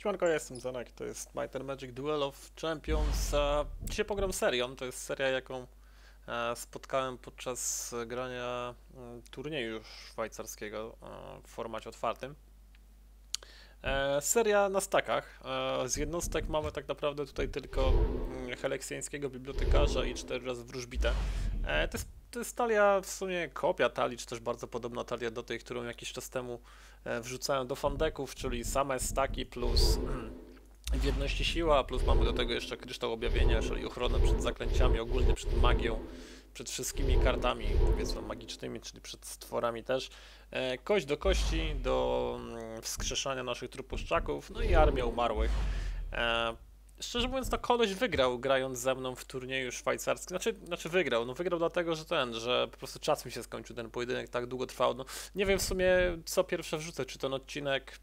Siemanko, ja jestem Zanek, to jest Might and Magic Duel of Champions. Dzisiaj pogram serią, to jest seria jaką e, spotkałem podczas grania mm, turnieju szwajcarskiego e, w formacie otwartym. E, Seria na stakach. Z jednostek mamy tak naprawdę tutaj tylko mm, heleksjańskiego bibliotekarza i cztery razy wróżbitę. To jest, to jest talia, w sumie kopia talii, czy też bardzo podobna talia do tej, którą jakiś czas temu e, wrzucałem do fandeków, czyli same staki plus w jedności siła, plus mamy do tego jeszcze kryształ objawienia, czyli ochronę przed zaklęciami, ogólnie przed magią, przed wszystkimi kartami, powiedzmy magicznymi, czyli przed stworami też. E, Kość do kości, do mm, wskrzeszania naszych trupuszczaków, no i armia umarłych. Szczerze mówiąc, to koleś wygrał grając ze mną w turnieju szwajcarskim. Znaczy, znaczy wygrał. No wygrał dlatego, że ten, że po prostu czas mi się skończył, ten pojedynek tak długo trwał. No, nie wiem w sumie co pierwsze wrzucę, czy ten odcinek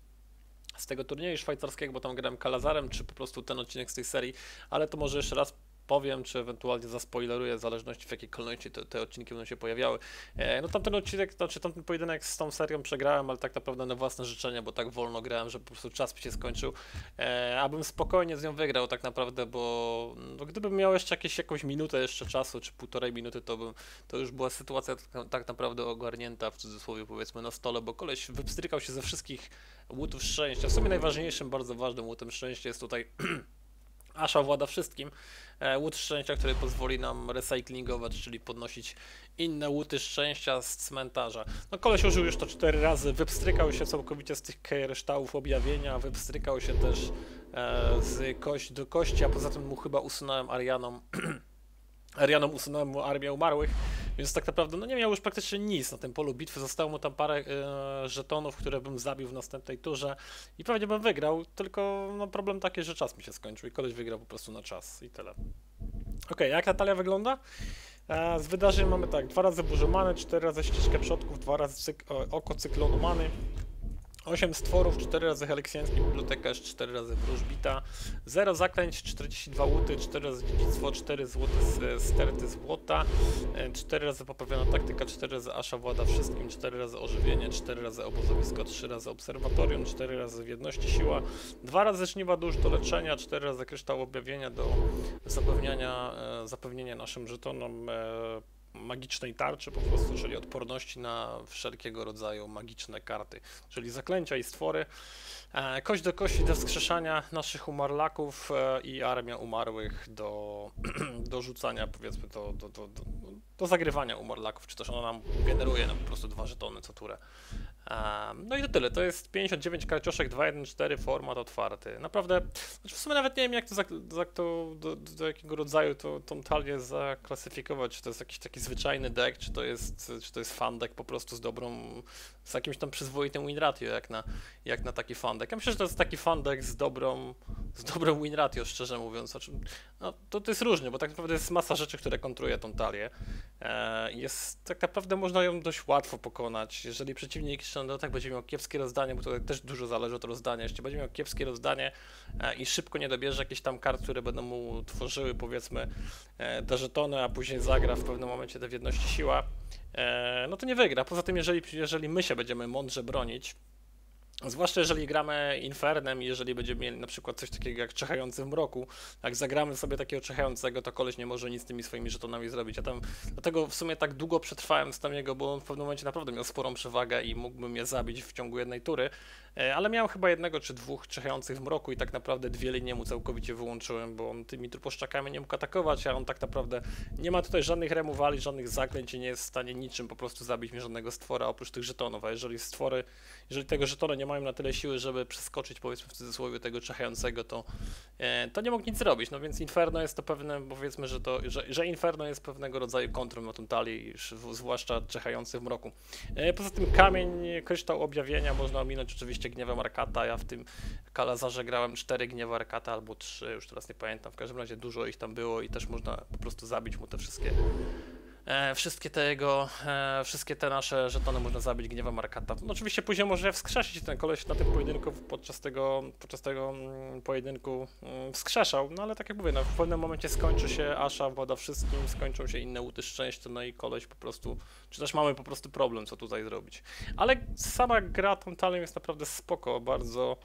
z tego turnieju szwajcarskiego, bo tam grałem Kalazarem, czy po prostu ten odcinek z tej serii, ale to może jeszcze raz powiem, czy ewentualnie zaspoileruję, w zależności w jakiej kolejności te, te odcinki będą się pojawiały. E, no tamten odcinek, znaczy tamten pojedynek z tą serią przegrałem, ale tak naprawdę na własne życzenie, bo tak wolno grałem, że po prostu czas mi się skończył. E, abym spokojnie z nią wygrał tak naprawdę, bo no, gdybym miał jeszcze jakieś, jakąś minutę jeszcze czasu, czy półtorej minuty, to bym, to już była sytuacja tak, tak naprawdę ogarnięta, w cudzysłowie powiedzmy, na stole, bo koleś wypstrykał się ze wszystkich łutów szczęścia. W sumie najważniejszym, bardzo ważnym łutem szczęścia jest tutaj Asha włada wszystkim. E, Łód szczęścia, który pozwoli nam recyklingować, czyli podnosić inne łuty szczęścia z cmentarza. No koleś użył już to cztery razy, wypstrykał się całkowicie z tych kryształów objawienia, wypstrykał się też e, z kość do kości, a poza tym mu chyba usunąłem Arianom Arianom usunąłem mu armię umarłych, więc tak naprawdę no nie miał już praktycznie nic na tym polu bitwy. Zostało mu tam parę e, żetonów, które bym zabił w następnej turze i pewnie bym wygrał, tylko no, problem taki, że czas mi się skończył i koleś wygrał po prostu na czas i tyle. Okej, jak Natalia wygląda? E, z wydarzeń mamy tak, dwa razy burzę many, cztery razy ścieżkę przodków, dwa razy cyk oko cyklonu many, 8 stworów, 4 razy heleksjański bibliotekarz, 4 razy wróżbita, 0 zaklęć, 42 łuty, 4 razy dziedzictwo, 4 złote sterty złota, 4 razy poprawiona taktyka, 4 razy Asha włada wszystkim, 4 razy ożywienie, 4 razy obozowisko, 3 razy obserwatorium, 4 razy w jedności siła, 2 razy żniwa dusz do leczenia, 4 razy kryształ objawienia do zapewniania, e, zapewnienia naszym żetonom e, magicznej tarczy po prostu, czyli odporności na wszelkiego rodzaju magiczne karty, czyli zaklęcia i stwory. E, kość do kości do wskrzeszania naszych umarlaków e, i armia umarłych do, do rzucania, powiedzmy, do, do, do, do, zagrywania umarlaków, czy też ona nam generuje no, po prostu dwa żetony co turę. E, no i to tyle, to jest 59 karcioszek 2.1.4, format otwarty. Naprawdę, znaczy w sumie nawet nie wiem jak to, jak to do, do jakiego rodzaju to, tą talię zaklasyfikować, czy to jest jakiś taki zwyczajny deck, czy to jest, czy to jest fan deck po prostu z dobrą, z jakimś tam przyzwoitym win ratio, jak na, jak na taki fan deck. Ja myślę, że to jest taki fan deck z dobrą, z dobrą win ratio, szczerze mówiąc. Znaczy, no, to, to jest różnie, bo tak naprawdę jest masa rzeczy, które kontruje tą talię. E, jest, tak naprawdę można ją dość łatwo pokonać. Jeżeli przeciwnik jeszcze no, tak będzie miał kiepskie rozdanie, bo to też dużo zależy od rozdania, jeśli będzie miał kiepskie rozdanie e, i szybko nie dobierze jakichś tam kart, które będą mu tworzyły powiedzmy te żetony, a później zagra w pewnym momencie te w jedności siła, e, no to nie wygra. Poza tym, jeżeli, jeżeli my się będziemy mądrze bronić, Zwłaszcza jeżeli gramy Infernem i jeżeli będziemy mieli na przykład coś takiego jak Czechający w mroku, jak zagramy sobie takiego Czechającego, to koleś nie może nic z tymi swoimi żetonami zrobić. Ja tam dlatego w sumie tak długo przetrwałem z tam jego, bo on w pewnym momencie naprawdę miał sporą przewagę i mógłbym je zabić w ciągu jednej tury. E, Ale miałem chyba jednego czy dwóch Czechających w mroku i tak naprawdę dwie linie mu całkowicie wyłączyłem, bo on tymi truposzczakami nie mógł atakować, a on tak naprawdę nie ma tutaj żadnych removali, żadnych zaklęć i nie jest w stanie niczym po prostu zabić mi żadnego stwora oprócz tych żetonów, a jeżeli stwory, jeżeli tego żetony nie mają na tyle siły, żeby przeskoczyć powiedzmy w cudzysłowie tego czechającego, to, e, to nie mógł nic zrobić, no więc Inferno jest to pewne, powiedzmy, że to, że, że Inferno jest pewnego rodzaju kontrą na iż w- zwłaszcza czechający w mroku. E, Poza tym kamień, kryształ objawienia można ominąć oczywiście gniewem Arkata, ja w tym Kalazarze grałem 4 gniewy Arkata albo 3, już teraz nie pamiętam, w każdym razie dużo ich tam było i też można po prostu zabić mu te wszystkie wszystkie te jego, e, wszystkie te nasze żetony można zabić gniewem Arkata. No oczywiście później może wskrzesić ten koleś na tym pojedynku, podczas tego, podczas tego mm, pojedynku mm, wskrzeszał, no ale tak jak mówię, no, w pewnym momencie skończy się Asha, włada wszystkim, skończą się inne łuty szczęścia, no i koleś po prostu, czy też mamy po prostu problem, co tutaj zrobić. Ale sama gra tą talem jest naprawdę spoko, bardzo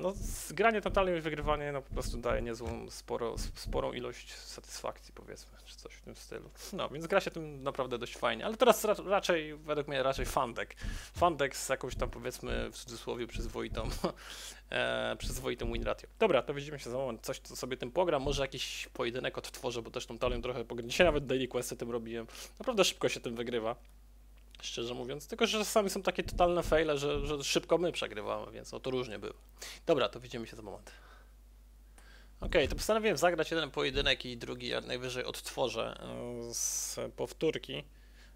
no, z- granie totalnie i wygrywanie no, po prostu daje niezłą, sporo, sporą ilość satysfakcji, powiedzmy, czy coś w tym stylu. No, więc gra się tym naprawdę dość fajnie, ale teraz ra raczej, według mnie, raczej fandek. Fandek z jakąś tam, powiedzmy, w cudzysłowie, przyzwoitą, e, przyzwoitą win ratio. Dobra, to widzimy się za moment, coś co sobie tym pogram, może jakiś pojedynek odtworzę, bo też tą talią trochę pogram. Dzisiaj nawet daily questy tym robiłem. Naprawdę szybko się tym wygrywa. Szczerze mówiąc, tylko że czasami są takie totalne faile, że, że szybko my przegrywamy, więc no to różnie było. Dobra, to widzimy się za moment. Okej, to postanowiłem zagrać jeden pojedynek i drugi jak najwyżej odtworzę e, z powtórki.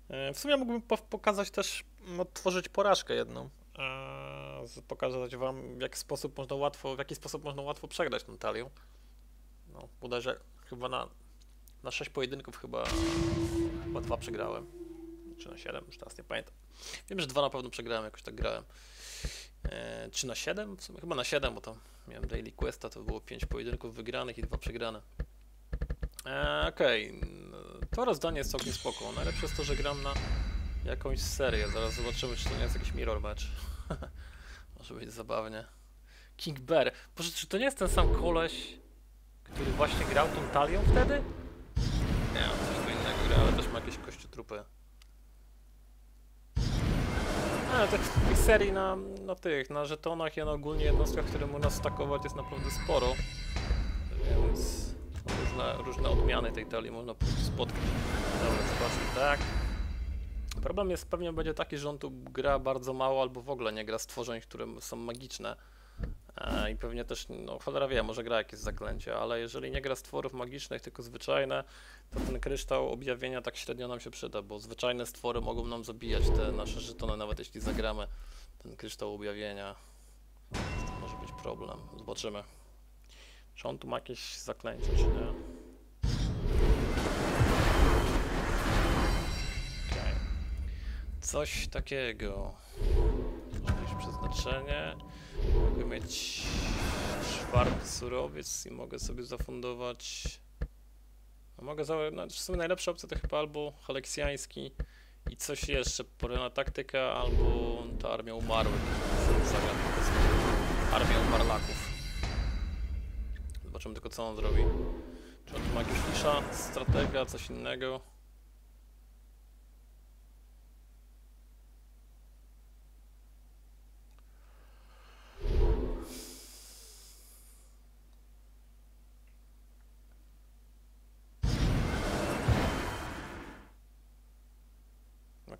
E, W sumie mógłbym po pokazać też, odtworzyć porażkę jedną. E, Pokazać wam, w jaki sposób można łatwo, w jaki sposób można łatwo przegrać tą talią. No, bodajże chyba na, na 6 pojedynków chyba, chyba dwa przegrałem czy na 7, już teraz nie pamiętam. Wiem, że dwa na pewno przegrałem, jakoś tak grałem. E, czy na 7? W sumie chyba na 7, bo tam miałem Daily Questa, to było 5 pojedynków wygranych i dwa przegrane. E, Okej, n- to rozdanie jest całkiem spoko. Najlepsze jest to, że gram na jakąś serię. Zaraz zobaczymy, czy to nie jest jakiś mirror match. Może być zabawnie. King Bear. Boże, czy to nie jest ten sam koleś, który właśnie grał tą talią wtedy? Nie, on coś tu innego gra, ale też ma jakieś kościotrupy. A, tych, tych serii na, na tych, na żetonach i na ogólnie jednostkach, które można stakować jest naprawdę sporo. Więc różne, różne odmiany tej talii można spotkać. Dobra, zobaczmy, tak. Problem jest pewnie będzie taki, że on tu gra bardzo mało albo w ogóle nie gra stworzeń, które są magiczne. E, I pewnie też, no cholera wie, może gra jakieś zaklęcia, ale jeżeli nie gra stworów magicznych, tylko zwyczajne, to ten kryształ objawienia tak średnio nam się przyda, bo zwyczajne stwory mogą nam zabijać te nasze żetony, nawet jeśli zagramy ten kryształ objawienia. To może być problem. Zobaczymy. Czy on tu ma jakieś zaklęcie, czy nie? Okej. Coś takiego. Jakieś przeznaczenie. Mogę mieć czwarty surowiec i mogę sobie zafundować no mogę za... No, w sumie najlepsza opcja to chyba albo Haleksjański i coś jeszcze, porena taktyka, albo ta armia umarłych. Armię umarlaków. Zobaczymy tylko co on zrobi. Czy on ma jakiegoś lisza, stratega, coś innego?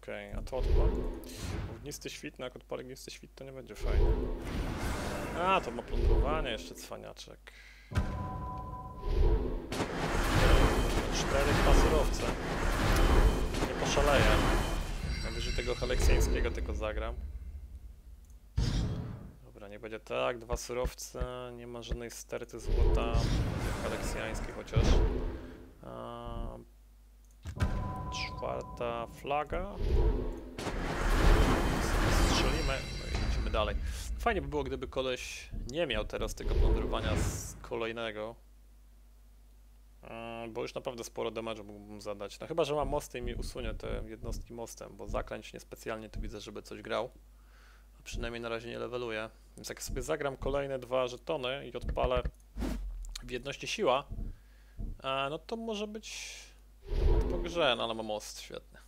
Okej, a to odpal. Ognisty świt, no jak odpali ognisty świt, to nie będzie fajnie. A, to ma plądrowanie, jeszcze cwaniaczek. Cztery dwa surowce. Nie poszaleję. Najwyżej tego haleksjańskiego tylko zagram. Dobra, nie będzie tak. Dwa surowce, nie ma żadnej sterty złota. Haleksjańskiej chociaż. Czwarta flaga. Strzelimy, no i lecimy dalej. Fajnie by było, gdyby koleś nie miał teraz tego plądrowania z kolejnego. Mm, Bo już naprawdę sporo damage'u mógłbym zadać. No chyba, że ma mosty i mi usunie te jednostki mostem, bo zaklęć niespecjalnie tu widzę, żeby coś grał. A przynajmniej na razie nie leveluje. Więc jak sobie zagram kolejne dwa żetony i odpalę w jedności siła, a, no to może być grze, no ale ma most, świetnie.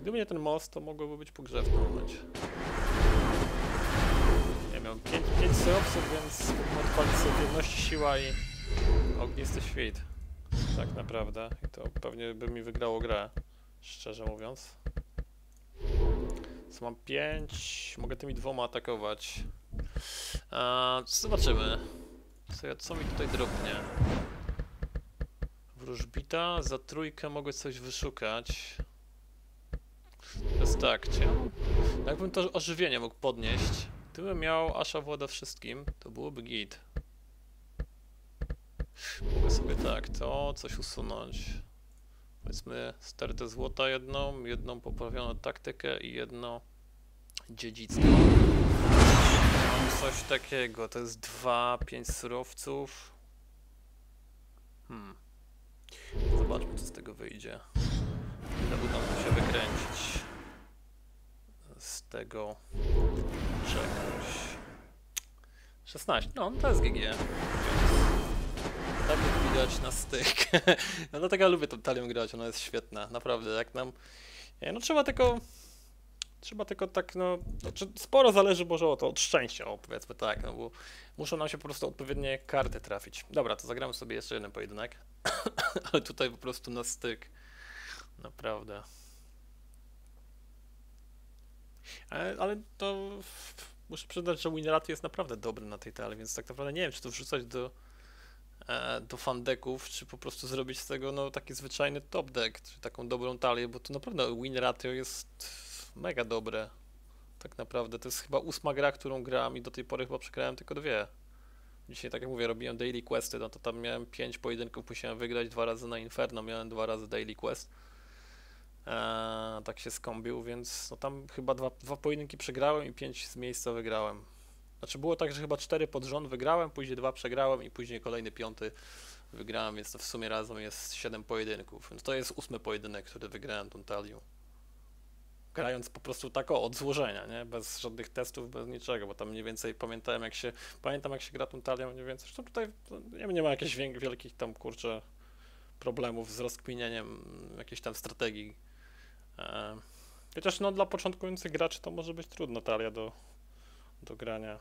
Gdyby nie ten most, to mogłoby być po grze w tym momencie. Ja miałem 5, 5 surowców, więc mógłbym odpalić sobie w jedności siła i ognisty świt. Tak naprawdę. I to pewnie by mi wygrało grę, szczerze mówiąc. Co mam 5, mogę tymi dwoma atakować. A, zobaczymy. Ja- co mi tutaj drobnie? Wróżbita, za trójkę mogę coś wyszukać. Jest tak, mam- jakbym to ożywienie mógł podnieść, gdybym miał Asha włada wszystkim, to byłoby git. Mogę sobie tak, to coś usunąć. Powiedzmy stertę złota jedną, jedną poprawioną taktykę i jedno dziedzictwo. Coś takiego, to jest 2, 5 surowców. Hmm. Zobaczmy, co z tego wyjdzie. Ile uda mi się wykręcić. tego czegoś. 16, no to jest GG. Tak widać na styk. no dlatego ja lubię tą talią grać, ona jest świetna, naprawdę. Jak nam. No trzeba tylko. Trzeba tylko tak, no. Znaczy sporo zależy może to od szczęścia, o, powiedzmy tak, no bo muszą nam się po prostu odpowiednie karty trafić. Dobra, to zagramy sobie jeszcze jeden pojedynek. Ale tutaj po prostu na styk. Naprawdę. Ale, ale to muszę przyznać, że Winraty jest naprawdę dobry na tej talii, więc tak naprawdę nie wiem, czy to wrzucać do, e, do fandeków, czy po prostu zrobić z tego no, taki zwyczajny top deck, czy taką dobrą talię, bo to naprawdę win ratio jest mega dobre. Tak naprawdę to jest chyba ósma gra, którą grałem i do tej pory chyba przegrałem tylko dwie. Dzisiaj, tak jak mówię, robiłem daily questy, no to tam miałem pięć pojedynków, musiałem wygrać dwa razy na Inferno, miałem dwa razy daily quest. Eee, tak się skąbił, więc no tam chyba dwa, dwa pojedynki przegrałem i pięć z miejsca wygrałem. Znaczy było tak, że chyba cztery pod rząd wygrałem, później dwa przegrałem i później kolejny piąty wygrałem, więc to w sumie razem jest siedem pojedynków. Więc to jest ósmy pojedynek, który wygrałem tą talią. Grając po prostu tak o, od złożenia, nie? Bez żadnych testów, bez niczego, bo tam mniej więcej pamiętałem jak się, pamiętam jak się gra tą talią mniej więcej. Zresztą tutaj nie, nie ma jakichś wielkich tam, kurczę, problemów z rozkminieniem jakiejś tam strategii. E, Chociaż no dla początkujących graczy to może być trudna talia do, do grania.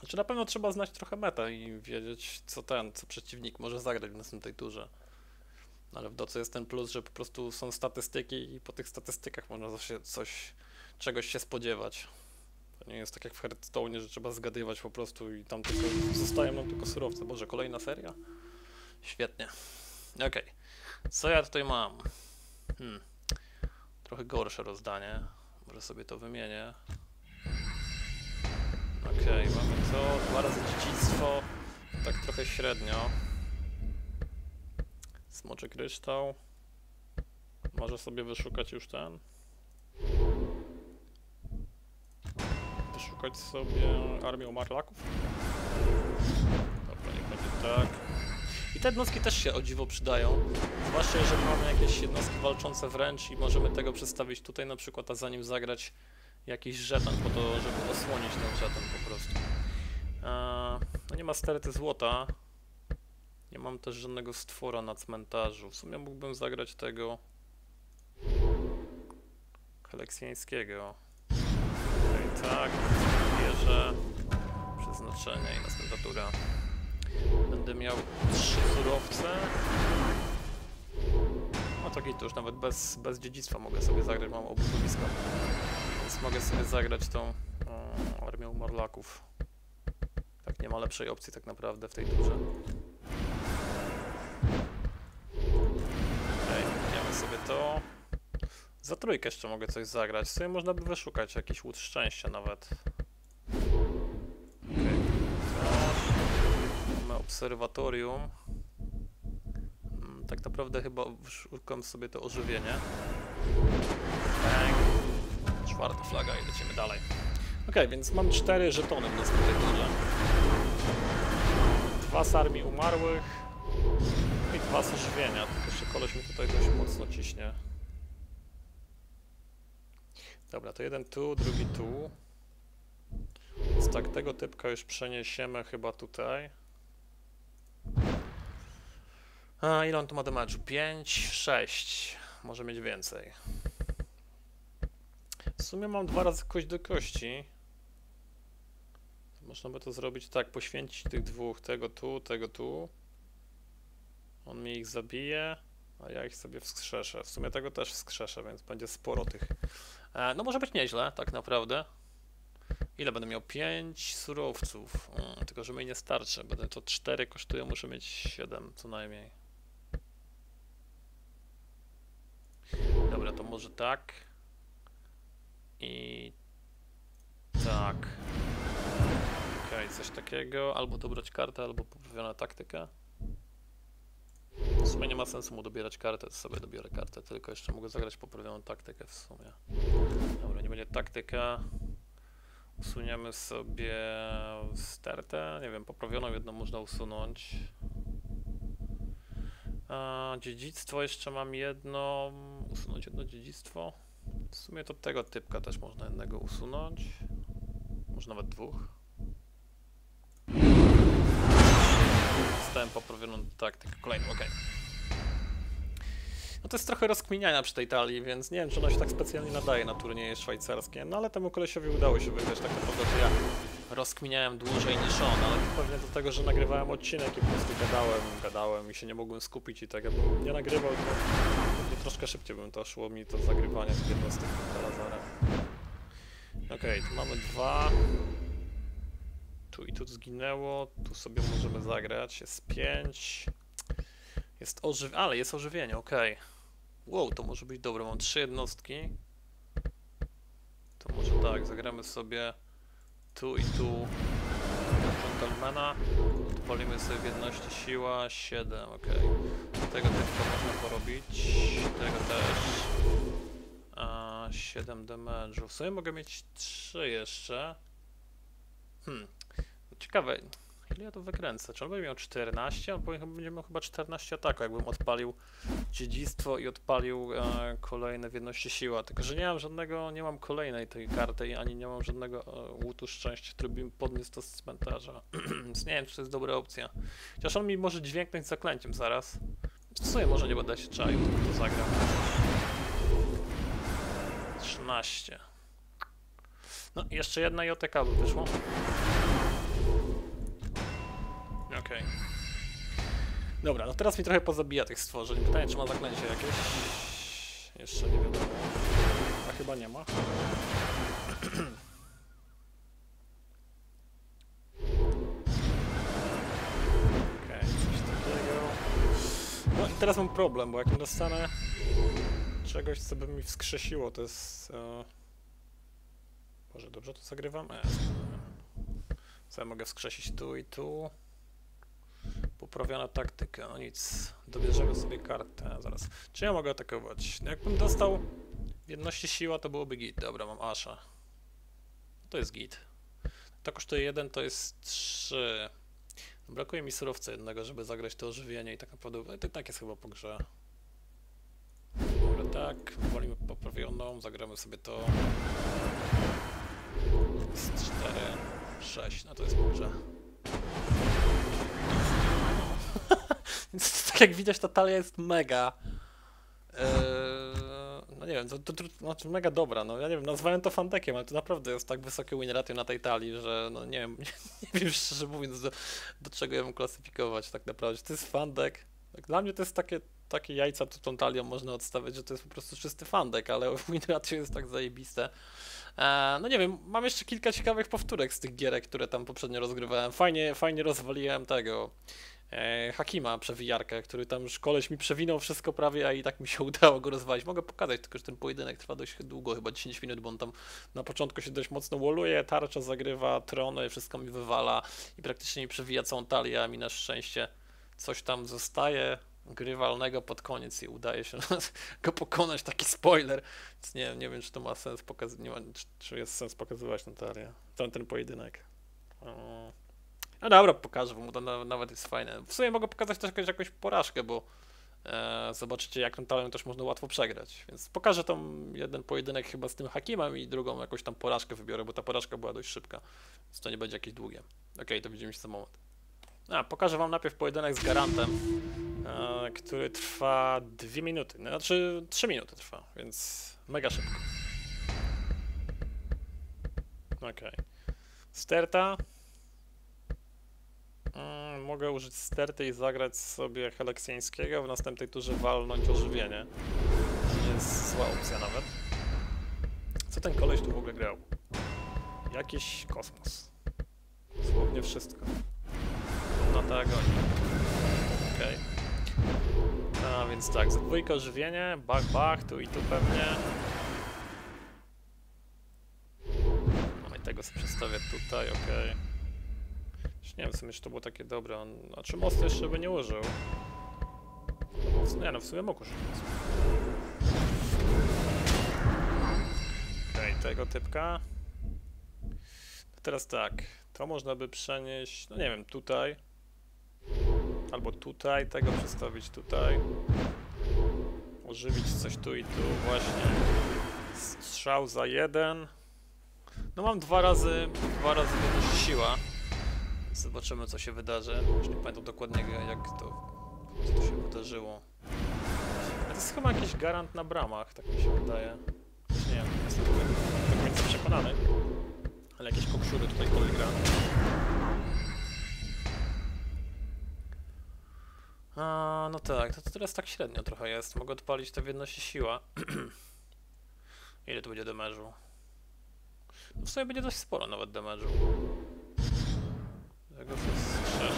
Znaczy na pewno trzeba znać trochę metę i wiedzieć co ten, co przeciwnik może zagrać w następnej turze. Ale w doce jest ten plus, że po prostu są statystyki i po tych statystykach można się coś, czegoś się spodziewać. To nie jest tak jak w Hearthstone, że trzeba zgadywać po prostu i tam tylko zostają nam tylko surowce. Boże, kolejna seria? Świetnie. Okej. Co ja tutaj mam? Hmm. Trochę gorsze rozdanie. Może sobie to wymienię. Okej, mamy to. Dwa razy dziedzictwo. Tak trochę średnio. Smoczy kryształ. Może sobie wyszukać już ten. Wyszukać sobie armię marlaków. Dobra, niech będzie tak. I te jednostki też się o dziwo przydają. Zwłaszcza jeżeli mamy jakieś jednostki walczące wręcz i możemy tego przedstawić tutaj na przykład, a zanim zagrać jakiś żeton po to, żeby osłonić ten żeton po prostu. Eee, no nie ma sterety złota. Nie mam też żadnego stwora na cmentarzu. W sumie mógłbym zagrać tego kaleksjańskiego. Okej, tak, bierze przeznaczenie i następna tura. Będę miał trzy surowce. No to git, to już nawet bez, bez dziedzictwa mogę sobie zagrać, mam obudowisko. Więc mogę sobie zagrać tą o, armią Morlaków. Tak, nie ma lepszej opcji tak naprawdę w tej turze. Sobie to. Za trójkę jeszcze mogę coś zagrać. Sobie można by wyszukać jakiś łód szczęścia nawet. Okej, Mamy obserwatorium. Mm, Tak naprawdę chyba szukam sobie to ożywienie. Bang. Czwarta flaga i lecimy dalej. Ok, więc mam cztery żetony w następnej turze. Dwa z armii umarłych i dwa z ożywienia. Koleś mi tutaj dość mocno ciśnie. Dobra, to jeden tu, drugi tu. Więc tak, tego typka już przeniesiemy chyba tutaj. A ile on tu ma damage'u? 5, 6. Może mieć więcej. W sumie mam dwa razy kość do kości. Można by to zrobić tak, poświęcić tych dwóch, tego tu, tego tu. On mi ich zabije, a ja ich sobie wskrzeszę. W sumie tego też wskrzeszę, więc będzie sporo tych. E, no może być nieźle, tak naprawdę. Ile będę miał? 5 surowców. Mm, tylko, że mi nie starczy. Będę to 4 kosztuje, muszę mieć 7 co najmniej. Dobra, to może tak. I tak. Okej, coś takiego. Albo dobrać kartę, albo poprawiona taktyka. W sumie nie ma sensu mu dobierać kartę, sobie dobiorę kartę, tylko jeszcze mogę zagrać poprawioną taktykę w sumie. Dobra, nie będzie taktyka. Usuniemy sobie stertę. Nie wiem, poprawioną jedną można usunąć. A, dziedzictwo jeszcze mam jedno. Usunąć jedno dziedzictwo. W sumie to tego typka też można jednego usunąć. Może nawet dwóch. Zostałem poprawioną taktykę. Kolejny, okej. No to jest trochę rozkminiania przy tej talii, więc nie wiem, czy ona się tak specjalnie nadaje na turnieje szwajcarskie. No ale temu kolesiowi udało się wygrać, tak naprawdę to ja rozkminiałem dłużej niż on, ale pewnie dlatego, że nagrywałem odcinek i po prostu gadałem, gadałem i się nie mogłem skupić i tak jakbym nie nagrywał, to, to troszkę szybciej bym to szło mi to zagrywanie tych jednostek Lazara. Okej, tu mamy dwa. Tu i tu zginęło, tu sobie możemy zagrać, jest pięć. Jest ożywienie, ale jest ożywienie, okej. Wow, to może być dobre, mam trzy jednostki. To może tak, zagramy sobie tu i tu gentlemana. Odpalimy sobie w jedności siła 7, ok. Tego tylko można porobić. Tego też. A, 7 damage'u. W sumie mogę mieć 3 jeszcze. Hmm. Ciekawe. Ile ja to wykręcę? Czy on będzie miał 14? On będzie miał chyba 14 ataku, jakbym odpalił dziedzictwo i odpalił e, kolejne w jedności siła. Tylko, że nie mam żadnego, nie mam kolejnej tej karty, ani nie mam żadnego e, łutu szczęścia, który by mi podniósł to z cmentarza. Więc nie wiem, czy to jest dobra opcja. Chociaż on mi może dźwięknąć zaklęciem zaraz. W sumie może nie będę się czaił, to, zagram. 13. No, jeszcze jedna JTK by wyszło. Okej. Dobra, no teraz mi trochę pozabija tych stworzeń. Pytanie, czy ma zaklęcie jakieś? Jeszcze nie wiadomo. A chyba nie ma. Okej, coś takiego. No i teraz mam problem, bo jak nie dostanę czegoś, co by mi wskrzesiło, to jest... E... Może dobrze to zagrywam? E, co ja mogę wskrzesić tu i tu? Poprawiona taktyka, no nic. Dobierzemy sobie kartę, zaraz. Czy ja mogę atakować? No jakbym dostał w jedności siła, to byłoby git. Dobra, mam Asha. To jest git. To kosztuje 1, to jest 3. Brakuje mi surowca jednego, żeby zagrać to ożywienie i tak naprawdę i tak jest chyba po grze. Dobra, tak, wolimy poprawioną, zagramy sobie to. Jest 4, 6, no to jest po grze. Tak jak widać, ta talia jest mega. Eee, no nie wiem, to, to, to znaczy mega dobra. No ja nie wiem, nazwałem to fantekiem, ale to naprawdę jest tak wysokie win ratio na tej talii, że no nie wiem, nie, nie wiem szczerze mówiąc, do, do czego ją klasyfikować tak naprawdę. To jest fandek? Tak, dla mnie to jest takie, takie jajca, tu tą talią można odstawiać, że to jest po prostu czysty fandek, ale win ratio jest tak zajebiste. Eee, no nie wiem, mam jeszcze kilka ciekawych powtórek z tych gierek, które tam poprzednio rozgrywałem. Fajnie, fajnie rozwaliłem tego Hakima przewijarkę, który tam już koleś mi przewinął wszystko prawie, a i tak mi się udało go rozwalić. Mogę pokazać, tylko że ten pojedynek trwa dość długo, chyba 10 minut, bo on tam na początku się dość mocno walluje, tarcza zagrywa, trony, wszystko mi wywala i praktycznie mi przewija całą talię, a mi na szczęście coś tam zostaje grywalnego pod koniec i udaje się go pokonać, taki spoiler. Więc nie, nie wiem, czy to ma sens ma, czy, jest sens pokazywać na talię, ten, ten pojedynek. No dobra, pokażę, bo to na, nawet jest fajne. W sumie mogę pokazać też jakąś, jakąś porażkę, bo e, zobaczycie, jak tą talią też można łatwo przegrać. Więc pokażę tam jeden pojedynek chyba z tym Hakimem i drugą jakąś tam porażkę wybiorę, bo ta porażka była dość szybka, więc to nie będzie jakieś długie. Okej, to widzimy się za moment. A, pokażę wam najpierw pojedynek z Garantem, e, który trwa 2 minuty, znaczy 3 minuty trwa, więc mega szybko. Okej. Sterta. Mm, mogę użyć sterty i zagrać sobie Heleksjańskiego, w następnej turze walnąć ożywienie. Nie jest zła opcja nawet. Co ten koleś tu w ogóle grał? Jakiś kosmos. Dosłownie wszystko. No tak, oni. Okej. A więc tak, za dwójkę ożywienie, bach, bach, tu i tu pewnie. No i tego sobie przestawię tutaj, okej. Już Nie wiem, w sumie, czy to było takie dobre. On, znaczy most jeszcze by nie użył. Nie no, w sumie mógł użyć mostu. Okej, tego typka. Teraz tak, to można by przenieść, no nie wiem, tutaj. Albo tutaj, tego przestawić tutaj. Ożywić coś tu i tu, właśnie. Strzał za jeden. No mam dwa razy, dwa razy większa siła. Zobaczymy co się wydarzy. Już nie pamiętam dokładnie jak to, co to się wydarzyło. A to jest chyba jakiś garant na bramach, tak mi się wydaje. Nie wiem, nie jestem do końca przekonany. Ale jakieś kokszury tutaj kolej gra. A, no tak, to, to teraz tak średnio trochę jest. Mogę odpalić to w jedności siła. Ile to będzie damage'u? No w sumie będzie dość sporo nawet damage'u. Tego jest 6.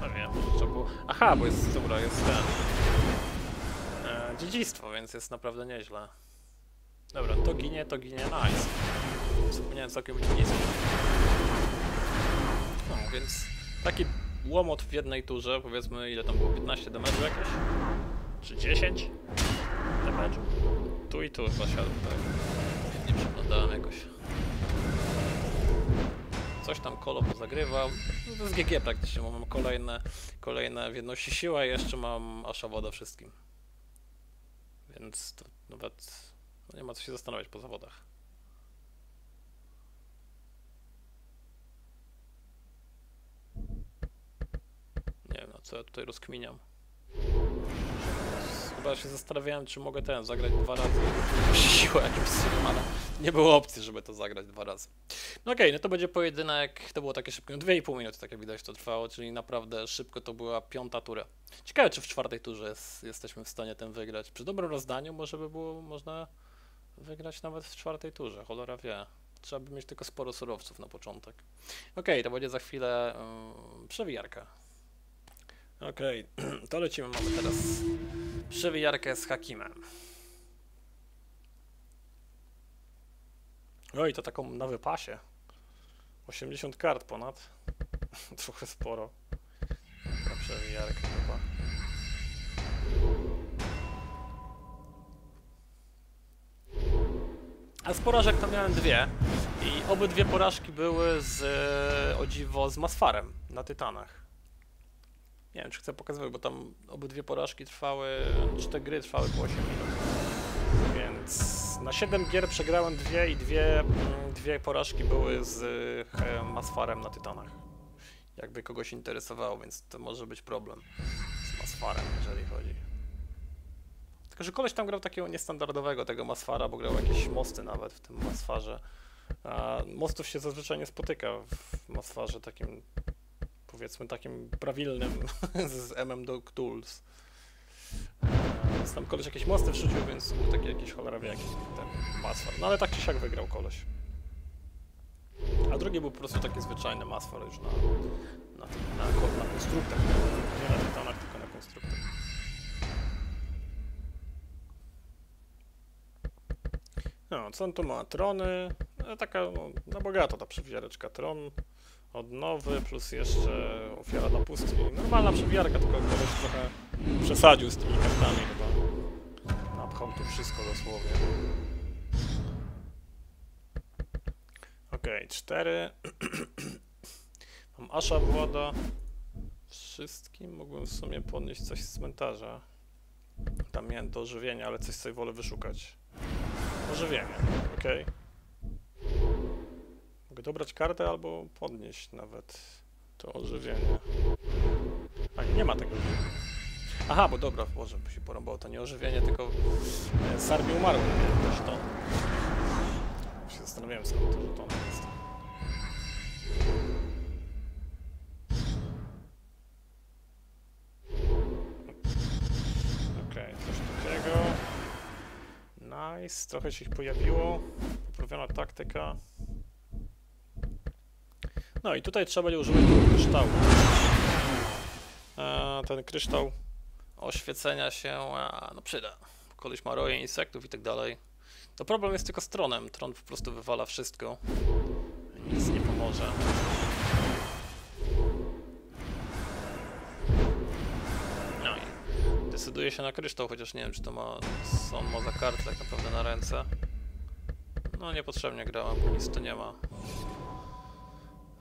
No wiem, może trzeba było... Aha, bo jest, dobra, jest ten... E, dziedzictwo, więc jest naprawdę nieźle. Dobra, to ginie, to ginie, nice. Zapomniałem całkiem dziedzictwie. No, więc taki łomot w jednej turze, powiedzmy ile tam było, 15 damage'u jakieś? Czy 10 damage'u? Tu i tu chyba siadł, tak. Nie przeglądałem jakoś. Coś tam Kolo pozagrywał. No to jest GG praktycznie, mam kolejne, kolejne w jedności siła i jeszcze mam Asha woda wszystkim. Więc to nawet no nie ma co się zastanawiać po zawodach. Nie wiem, na co ja tutaj rozkminiam. Chyba się zastanawiałem, czy mogę ten zagrać dwa razy. Siła jakimś ale nie było opcji, żeby to zagrać dwa razy. No okej, no to będzie pojedynek. To było takie szybkie. No 2,5 minuty, tak jak widać, to trwało, czyli naprawdę szybko to była piąta tura. Ciekawe, czy w czwartej turze jest, jesteśmy w stanie ten wygrać. Przy dobrym rozdaniu może by było można wygrać nawet w czwartej turze, cholera wie. Trzeba by mieć tylko sporo surowców na początek. Okej, to będzie za chwilę um, przewijarka. Okej, to lecimy. Mamy teraz przewijarkę z Hakimem. Oj, to taką na wypasie. 80 kart ponad. Trochę sporo. Na przewijarkę chyba. A z porażek to miałem dwie. I obydwie porażki były z, o dziwo, z Masfarem na Tytanach. Nie wiem, czy chcę pokazywać, bo tam obydwie porażki trwały, czy te gry trwały po 8 minut. Więc na 7 gier przegrałem dwie i dwie, mm, dwie porażki były z e, Masfarem na Tytanach. Jakby kogoś interesowało, więc to może być problem z Masfarem, jeżeli chodzi. Tylko, że koleś tam grał takiego niestandardowego tego Masfara, bo grał jakieś mosty nawet w tym Masfarze. A mostów się zazwyczaj nie spotyka w Masfarze takim, powiedzmy takim prawilnym z MM Dog Tools. Więc tam koleś jakieś mosty wrzucił, więc był taki jakiś cholera wie, jakiś ten Masfar. No ale tak czy siak wygrał koleś. A drugi był po prostu taki zwyczajny Masfar już na, na, tym, na, na konstruktach. Nie na tytanach, tylko na konstruktach. No, co on tu ma? Trony. No, taka no, na bogato ta przewijareczka. Tron odnowy plus jeszcze ofiara na pustki. Normalna przewijarka, tylko koleś trochę przesadził z tymi kartami chyba. Napchał tu wszystko dosłownie. Okej, okay, cztery. Mam Asha Włada. Wszystkim mogłem w sumie podnieść coś z cmentarza. Tam miałem do ożywienia, ale coś sobie wolę wyszukać. Ożywienie, okej. Okay. Dobrać kartę albo podnieść nawet to ożywienie. A nie ma tego. Aha, bo dobra, Boże, by się porąbało to nie ożywienie, tylko e, Sarbi umarły? Też to. Się zastanawiałem skąd to, że to jest. Okej, okay, coś takiego. Nice, trochę się ich pojawiło. Poprawiona taktyka. No i tutaj trzeba będzie używać tego kryształu. Ten kryształ oświecenia się a, no przyda. Koleś ma roje insektów i tak dalej. To problem jest tylko z tronem. Tron po prostu wywala wszystko. Nic nie pomoże. No i decyduje się na kryształ, chociaż nie wiem, czy to ma, są ma za karty tak naprawdę na ręce. No niepotrzebnie grałem, nic tu nie ma.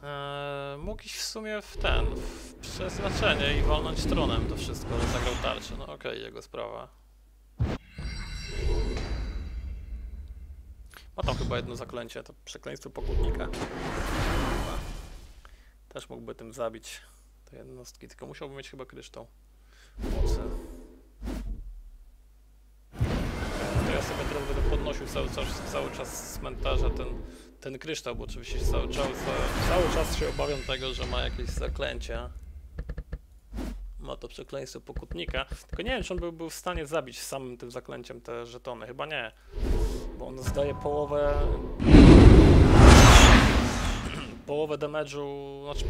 Eee, mógł iść w sumie w ten, w przeznaczenie i walnąć tronem to wszystko, że zagrał tarczę. No okej, okay, jego sprawa. Ma tam chyba jedno zaklęcie, to przekleństwo pokutnika. Też mógłby tym zabić te jednostki, tylko musiałby mieć chyba kryształ mocy. To ja sobie teraz będę podnosił cały czas, cały czas z cmentarza ten, ten kryształ, bo oczywiście cały czas, cały czas się obawiam tego, że ma jakieś zaklęcia. Ma to przekleństwo pokutnika. Tylko nie wiem, czy on by był w stanie zabić samym tym zaklęciem te żetony. Chyba nie. Bo on zdaje połowę. połowę damage'u. Znaczy,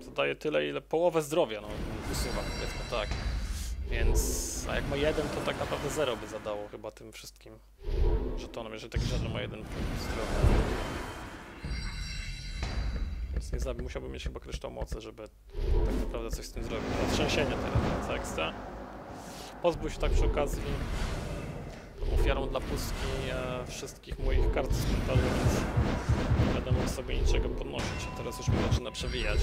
zadaje tyle, ile połowę zdrowia. No, usuwa, powiedzmy tak. Więc. A jak ma jeden, to tak naprawdę zero by zadało chyba tym wszystkim żetonom, jeżeli taki żeton ma jeden zdrowia. Nie zabił, musiałby mieć chyba kryształ mocy, żeby tak naprawdę coś z tym zrobić. A trzęsienie teraz, co ekstra. Pozbył się tak przy okazji ofiarą dla pustki e, wszystkich moich kart z więc nie będę mógł sobie niczego podnosić. Teraz już mi zaczyna przewijać,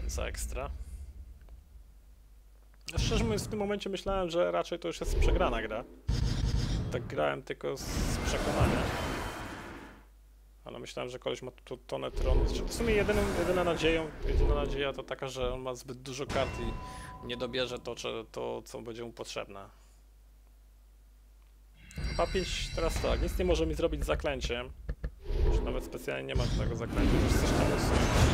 więc ekstra. Ja szczerze mówiąc w tym momencie myślałem, że raczej to już jest przegrana gra. Tak grałem tylko z przekonania. Ale myślałem, że koleś ma tu tonę tronu. Znaczy, w sumie jedyną, jedyna nadzieją, jedyna nadzieja to taka, że on ma zbyt dużo kart i nie dobierze to, czy, to co będzie mu potrzebne. 5 teraz tak, nic nie może mi zrobić z zaklęciem. Już nawet specjalnie nie ma tego zaklęcia, też coś tam usunąć.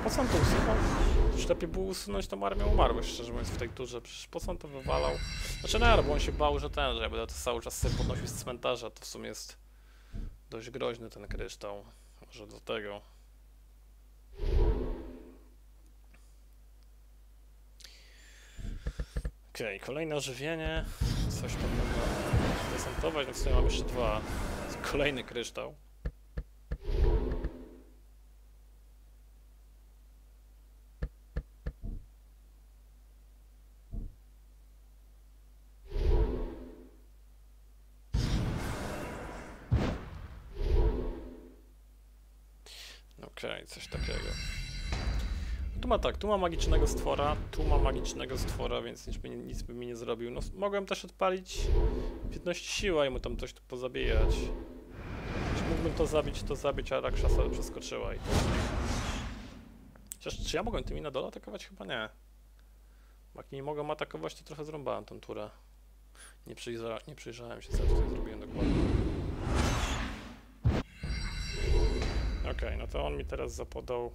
A po co on to usuwał? Lepiej było usunąć tą armię umarłych, szczerze mówiąc, w tej turze. Przecież po co on to wywalał? Znaczy no, bo on się bał, że ten, że ja będę to cały czas sobie podnosił z cmentarza, to w sumie jest dość groźny ten kryształ. Może do tego. Okej, okay, kolejne ożywienie. Coś można zdesantować. No w sumie mam jeszcze dwa. Kolejny kryształ. Okej, okay, coś takiego. Tu ma tak, tu ma magicznego stwora, tu ma magicznego stwora, więc nic by, nic by mi nie zrobił. No, mogłem też odpalić 15 siła i mu tam coś tu pozabijać. Jeśli mógłbym to zabić, to zabić, a Rakshasa przeskoczyła i to... Chociaż czy ja mogłem tymi na dole atakować? Chyba nie. Jak nie mogą atakować, to trochę zrąbałem tą turę. Nie, przyjrza, nie przyjrzałem się, co tutaj zrobiłem dokładnie. Okay, no to on mi teraz zapodał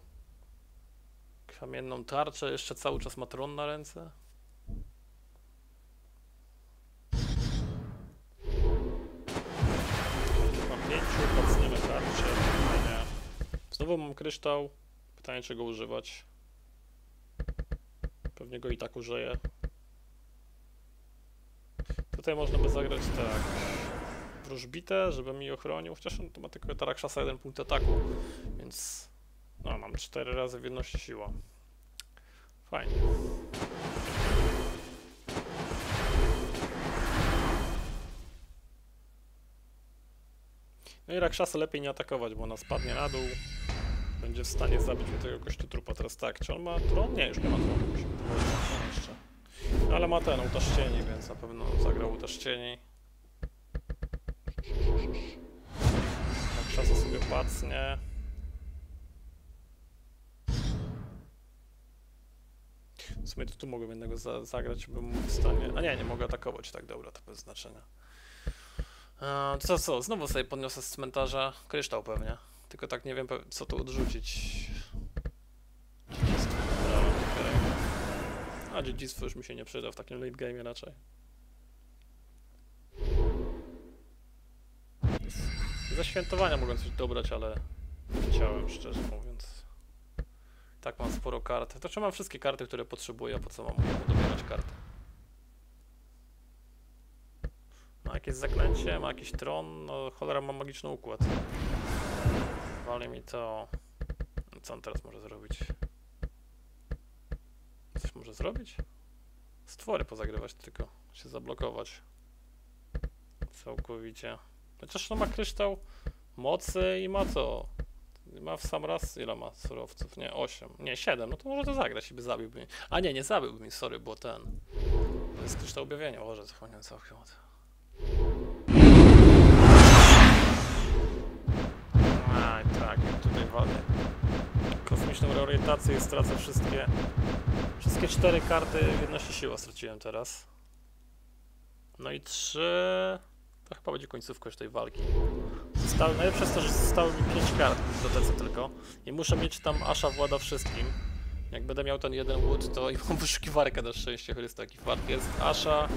Kamienną tarczę, jeszcze cały czas ma tron na ręce. Mam pięciu, pacniemy tarczę. Pytanie. Znowu mam kryształ. Pytanie, czego używać. Pewnie go i tak użyję. Tutaj można by zagrać tak. Wróżbitę, żeby mi ochronił, chociaż on to ma tylko Tarakshasa jeden punkt ataku, więc no, mam 4 razy w jedności siła. Fajnie. No i Rakshasa lepiej nie atakować, bo ona spadnie na dół. Będzie w stanie zabić mnie tego trupa. Teraz tak, czy on ma tron? Nie, już nie ma tronu. Musimy jeszcze. No, ale ma ten, utaszcieni, więc na pewno zagrał utaszcieni. Rakshasa sobie pacnie. W sumie to tu mogę jednego za zagrać, bym w stanie... A nie, nie mogę atakować, tak dobra, to bez znaczenia. Eee, to co, znowu sobie podniosę z cmentarza kryształ pewnie. Tylko tak nie wiem, co tu odrzucić. A dziedzictwo już mi się nie przyda w takim late game raczej. Ze świętowania mogłem coś dobrać, ale chciałem, szczerze mówiąc. Tak, mam sporo kart. To czy mam wszystkie karty, które potrzebuję, po co mam dobierać karty? Ma jakieś zaklęcie, ma jakiś tron, no cholera mam magiczny układ. Wali mi to... Co on teraz może zrobić? Coś może zrobić? Stwory pozagrywać tylko, się zablokować. Całkowicie. Chociaż no ma kryształ mocy i ma co? Ma w sam raz, ile ma surowców? Nie, 8. Nie, 7. No to może to zagrać i by zabił mnie. A nie, nie zabiłby mi, sorry, bo ten. jest kryształ objawienia, może zapomniałem całkiem o. Aj, tak, tutaj walę. Kosmiczną reorientację i stracę wszystkie... Wszystkie cztery karty w jedności siła straciłem teraz. No i trzy... To chyba będzie końcówka już tej walki. Zostały, najlepsze jest to, że zostało mi 5 kart w bibliotece tylko. I muszę mieć tam Asha włada wszystkim. Jak będę miał ten jeden łód, to i mam wyszukiwarkę na szczęście, Chrysta, taki fart jest. Asha,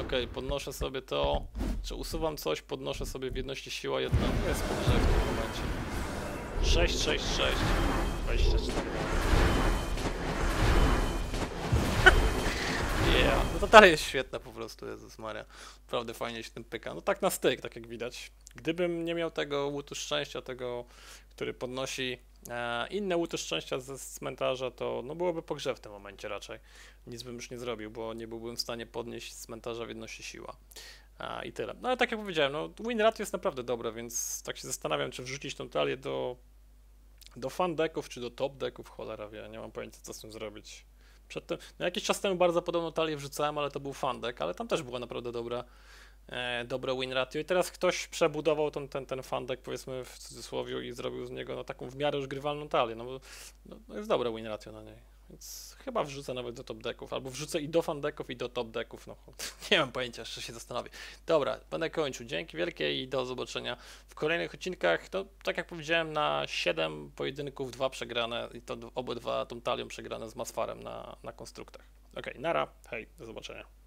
okej, podnoszę sobie to. Czy usuwam coś, podnoszę sobie w jedności siła jedna. Jest pogrzeb w tym momencie. 6, 6, 6. 24. Yeah, no to dalej jest świetne po prostu, Jezus Maria. Naprawdę fajnie się tym pyka. No tak na styk, tak jak widać. Gdybym nie miał tego łutu szczęścia, tego, który podnosi e, inne łuty szczęścia ze cmentarza, to no byłoby pogrzeb w tym momencie raczej. Nic bym już nie zrobił, bo nie byłbym w stanie podnieść cmentarza w jedności siła. A, I tyle. No ale tak jak powiedziałem, no win ratio jest naprawdę dobre, więc tak się zastanawiam, czy wrzucić tą talię do, do fan decków, czy do top decków, cholera wie, nie mam pojęcia co z tym zrobić. Przedtem, no jakiś czas temu bardzo podobną talię wrzucałem, ale to był fandek, ale tam też była naprawdę dobra, e, dobre win ratio i teraz ktoś przebudował ten, ten, ten fandek powiedzmy w cudzysłowie i zrobił z niego no, taką w miarę już grywalną talię, no no, no jest dobre win ratio na niej. Więc chyba wrzucę nawet do top decków, albo wrzucę i do fan decków i do top decków, no nie mam pojęcia, jeszcze się zastanowię. Dobra, będę kończył. Dzięki wielkie i do zobaczenia w kolejnych odcinkach. No, tak jak powiedziałem, na 7 pojedynków, dwa przegrane i to obydwa tą talią przegrane z Masfarem na, na konstruktach. Okej, nara, hej, do zobaczenia.